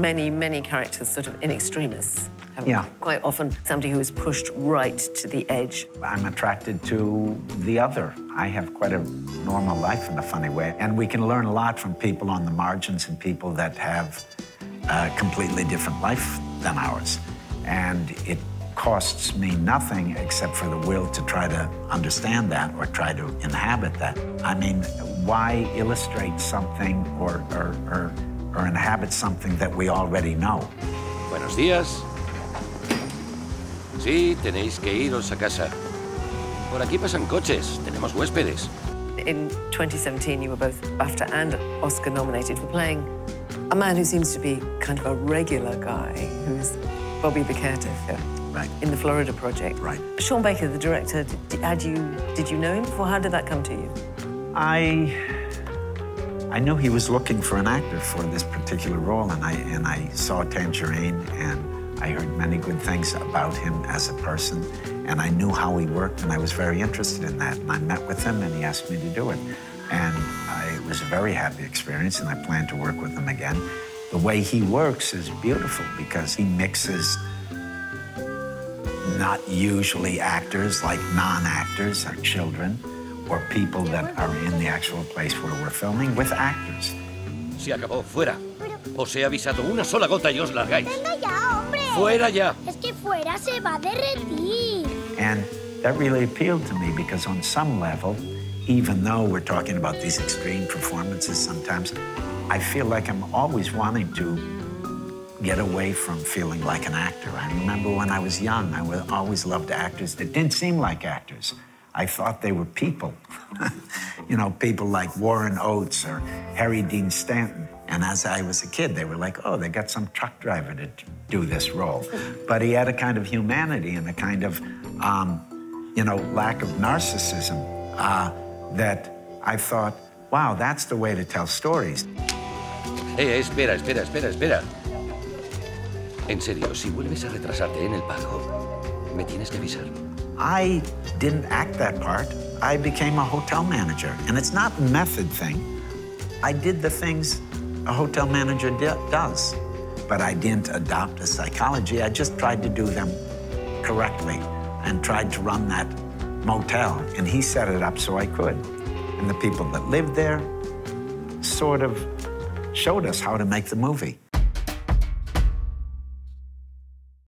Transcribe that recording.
many, many characters sort of in extremis. Um, yeah. we? Quite often somebody who is pushed right to the edge. I'm attracted to the other. I have quite a normal life in a funny way. And we can learn a lot from people on the margins and people that have a completely different life than ours. And it costs me nothing except for the will to try to understand that or try to inhabit that. I mean, why illustrate something or, or, or, or inhabit something that we already know? Buenos días. Sí, tenéis que iros a casa. Por aquí pasan coches, tenemos huéspedes. In 2017, you were both BAFTA and Oscar nominated for playing a man who seems to be kind of a regular guy, who's Bobby the caretaker Right. in the Florida Project. Right. Sean Baker, the director, did, had you, did you know him before? How did that come to you? I I knew he was looking for an actor for this particular role, and I and I saw Tangerine, and I heard many good things about him as a person, and I knew how he worked, and I was very interested in that. And I met with him, and he asked me to do it, and I, it was a very happy experience, and I plan to work with him again. The way he works is beautiful because he mixes not usually actors, like non-actors or children, or people that are in the actual place where we're filming with actors. Se acabó, fuera. Os he avisado una sola gota y os largáis. Venga ya, hombre. ¡Fuera ya! Es que fuera se va a derretir. And that really appealed to me because on some level, even though we're talking about these extreme performances sometimes, I feel like I'm always wanting to get away from feeling like an actor. I remember when I was young, I would always loved actors that didn't seem like actors. I thought they were people. you know, people like Warren Oates or Harry Dean Stanton. And as I was a kid, they were like, oh, they got some truck driver to do this role. But he had a kind of humanity and a kind of, um, you know, lack of narcissism uh, that I thought, wow, that's the way to tell stories. Eh, espera, espera, espera, espera. En serio, si vuelves a retrasarte en el pago, me tienes que avisar. I didn't act that part. I became a hotel manager. And it's not a method thing. I did the things a hotel manager does. But I didn't adopt a psychology. I just tried to do them correctly and tried to run that motel. And he set it up so I could. And the people that lived there sort of showed us how to make the movie.